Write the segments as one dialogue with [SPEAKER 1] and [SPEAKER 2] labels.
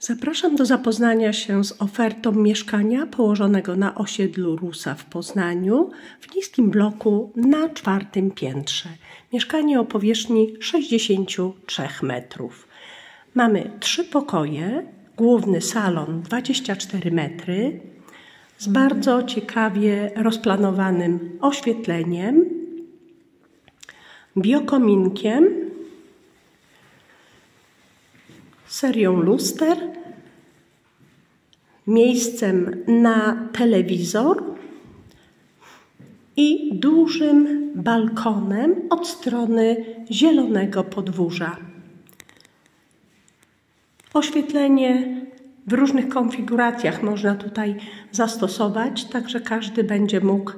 [SPEAKER 1] Zapraszam do zapoznania się z ofertą mieszkania położonego na osiedlu Rusa w Poznaniu w niskim bloku na czwartym piętrze. Mieszkanie o powierzchni 63 metrów. Mamy trzy pokoje, główny salon 24 metry z bardzo ciekawie rozplanowanym oświetleniem, biokominkiem serią luster, miejscem na telewizor i dużym balkonem od strony zielonego podwórza. Oświetlenie w różnych konfiguracjach można tutaj zastosować, także każdy będzie mógł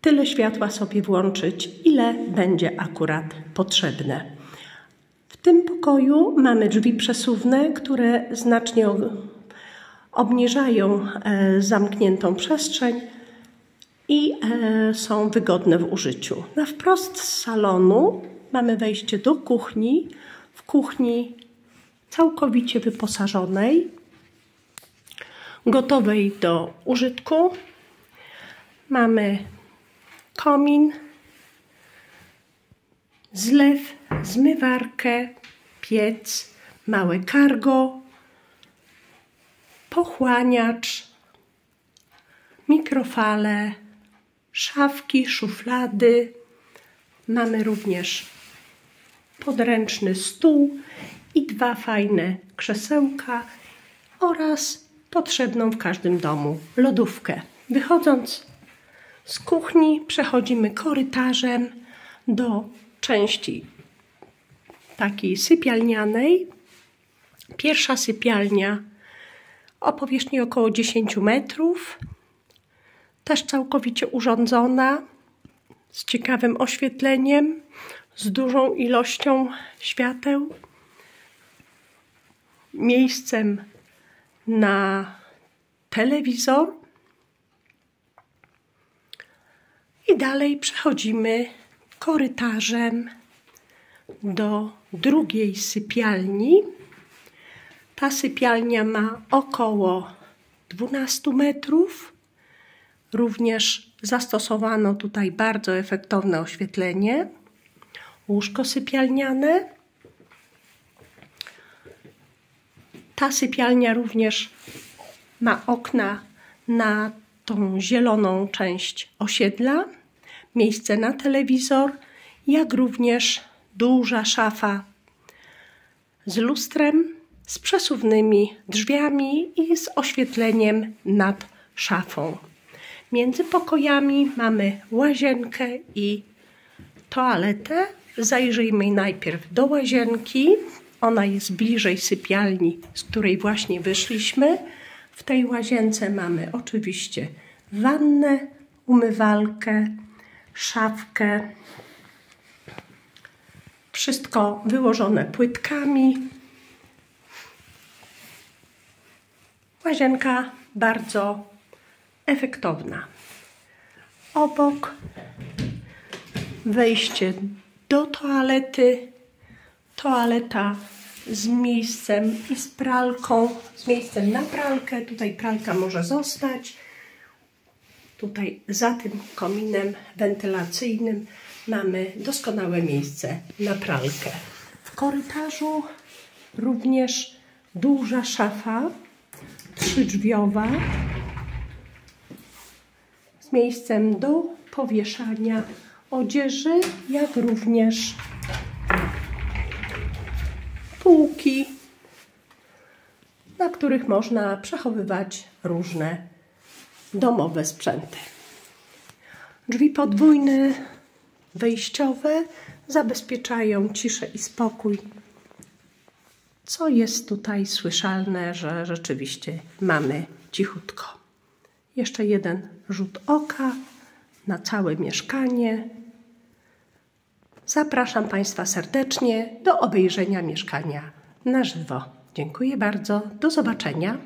[SPEAKER 1] tyle światła sobie włączyć, ile będzie akurat potrzebne. W tym pokoju mamy drzwi przesuwne, które znacznie obniżają e, zamkniętą przestrzeń i e, są wygodne w użyciu. Na wprost z salonu mamy wejście do kuchni. W kuchni całkowicie wyposażonej, gotowej do użytku. Mamy komin, zlew, zmywarkę, piec, małe cargo, pochłaniacz, mikrofale, szafki, szuflady. Mamy również podręczny stół i dwa fajne krzesełka oraz potrzebną w każdym domu lodówkę. Wychodząc z kuchni przechodzimy korytarzem do części takiej sypialnianej. Pierwsza sypialnia o powierzchni około 10 metrów, też całkowicie urządzona, z ciekawym oświetleniem, z dużą ilością świateł, miejscem na telewizor. I dalej przechodzimy korytarzem do drugiej sypialni. Ta sypialnia ma około 12 metrów. Również zastosowano tutaj bardzo efektowne oświetlenie. Łóżko sypialniane. Ta sypialnia również ma okna na tą zieloną część osiedla, miejsce na telewizor, jak również duża szafa z lustrem, z przesuwnymi drzwiami i z oświetleniem nad szafą. Między pokojami mamy łazienkę i toaletę. Zajrzyjmy najpierw do łazienki. Ona jest bliżej sypialni, z której właśnie wyszliśmy. W tej łazience mamy oczywiście wannę, umywalkę, szafkę, wszystko wyłożone płytkami. Łazienka bardzo efektowna. Obok wejście do toalety. Toaleta z miejscem i z pralką, z miejscem na pralkę. Tutaj pralka może zostać. Tutaj za tym kominem wentylacyjnym mamy doskonałe miejsce na pralkę. W korytarzu również duża szafa trzydrzwiowa z miejscem do powieszania odzieży, jak również półki, na których można przechowywać różne domowe sprzęty. Drzwi podwójne wejściowe zabezpieczają ciszę i spokój. Co jest tutaj słyszalne, że rzeczywiście mamy cichutko. Jeszcze jeden rzut oka na całe mieszkanie. Zapraszam Państwa serdecznie do obejrzenia mieszkania na żywo. Dziękuję bardzo. Do zobaczenia.